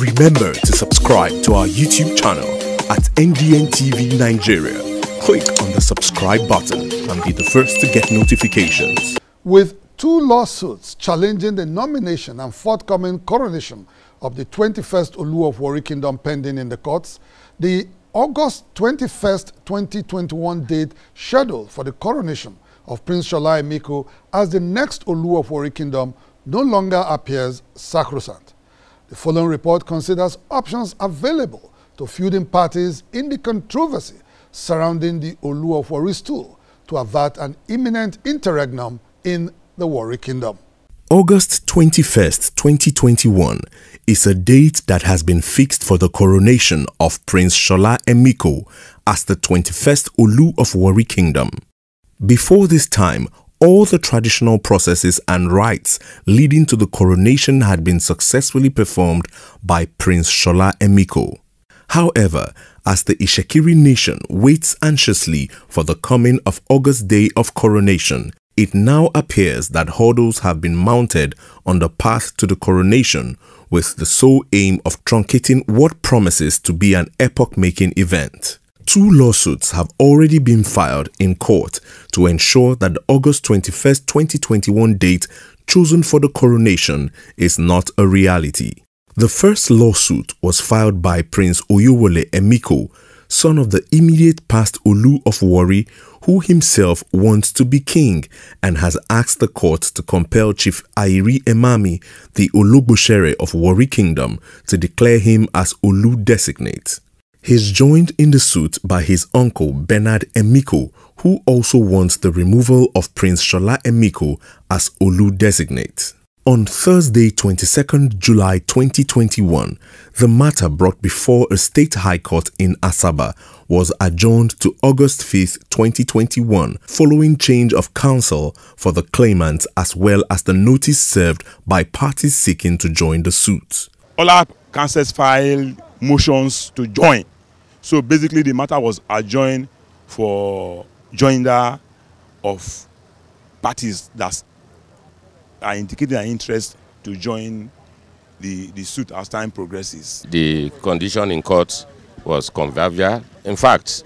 Remember to subscribe to our YouTube channel at NDN TV Nigeria. Click on the subscribe button and be the first to get notifications. With two lawsuits challenging the nomination and forthcoming coronation of the 21st Olu of Warri Kingdom pending in the courts, the August 21st, 2021 date scheduled for the coronation of Prince Tsola Emiko as the next Olu of Warri Kingdom no longer appears sacrosanct. The following report considers options available to feuding parties in the controversy surrounding the Olu of Warri stool to avert an imminent interregnum in the Warri Kingdom. August 21st, 2021 is a date that has been fixed for the coronation of Prince Tsola Emiko as the 21st Olu of Warri Kingdom. Before this time, all the traditional processes and rites leading to the coronation had been successfully performed by Prince Tsola Emiko. However, as the Itsekiri nation waits anxiously for the coming of August day of coronation, it now appears that hurdles have been mounted on the path to the coronation with the sole aim of truncating what promises to be an epoch-making event. Two lawsuits have already been filed in court to ensure that the August 21, 2021 date chosen for the coronation is not a reality. The first lawsuit was filed by Prince Oyewole Emiko, son of the immediate past Olu of Warri, who himself wants to be king and has asked the court to compel Chief Ayiri Emami, the Ologbosere of Warri Kingdom, to declare him as Olu designate. He's joined in the suit by his uncle Bernard Emiko, who also wants the removal of Prince Tsola Emiko as Olu designate. On Thursday, 22nd July 2021, the matter brought before a state high court in Asaba was adjourned to August 5, 2021, following change of counsel for the claimants as well as the notice served by parties seeking to join the suit. All our counsels filed motions to join. So basically the matter was adjourned for joinder of parties that are indicating an interest to join the, the suit as time progresses. The condition in court was convivial. In fact,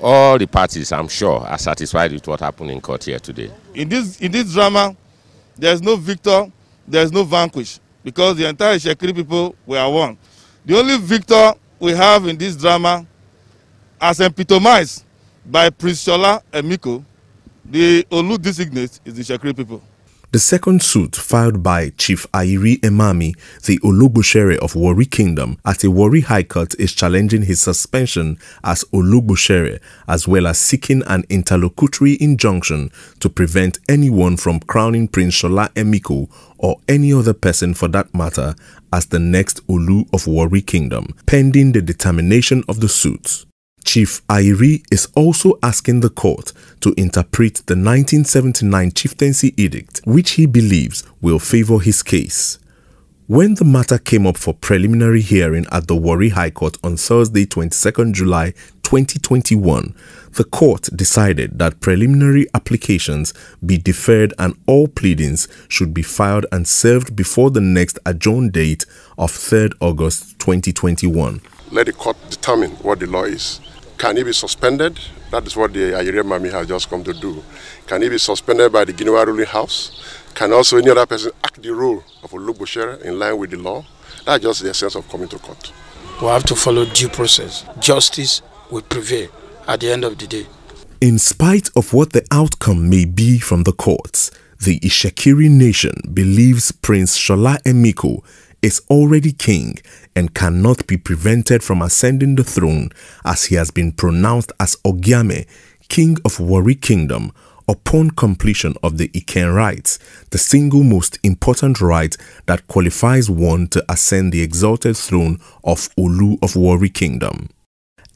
all the parties, I'm sure, are satisfied with what happened in court here today. In this, in this drama, there's no victor, there's no vanquish, because the entire Shekiri people were one. The only victor we have in this drama, as epitomized by Prince Shola Emiko, the Olu designate is the Shekiri people. The second suit filed by Chief Ayiri Emami, the Ologbosere of Warri Kingdom, at a Warri High Court is challenging his suspension as Ologbosere as well as seeking an interlocutory injunction to prevent anyone from crowning Prince Tsola Emiko or any other person for that matter as the next Olu of Warri Kingdom, pending the determination of the suit. Chief Ayiri is also asking the court to interpret the 1979 chieftaincy edict, which he believes will favor his case. When the matter came up for preliminary hearing at the Warri High Court on Thursday, 22 July 2021, the court decided that preliminary applications be deferred and all pleadings should be filed and served before the next adjourned date of 3rd August 2021. Let the court determine what the law is. Can he be suspended? That is what the Ayiri Emami has just come to do. Can he be suspended by the Ginuwa ruling house? Can also any other person act the role of a Luboshere in line with the law? That's just the essence of coming to court. We have to follow due process. Justice will prevail at the end of the day. In spite of what the outcome may be from the courts, the Itsekiri nation believes Prince Tsola Emiko is already king and cannot be prevented from ascending the throne as he has been pronounced as Ogiame, king of Warri Kingdom, upon completion of the Iken rites, the single most important rite that qualifies one to ascend the exalted throne of Olu of Warri Kingdom.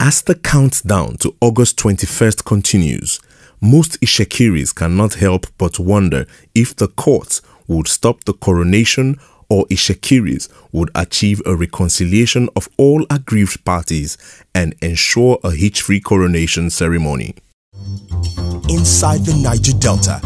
As the countdown to August 21st continues, most Itsekiris cannot help but wonder if the courts would stop the coronation or Itsekiris would achieve a reconciliation of all aggrieved parties and ensure a hitch-free coronation ceremony. Inside the Niger Delta,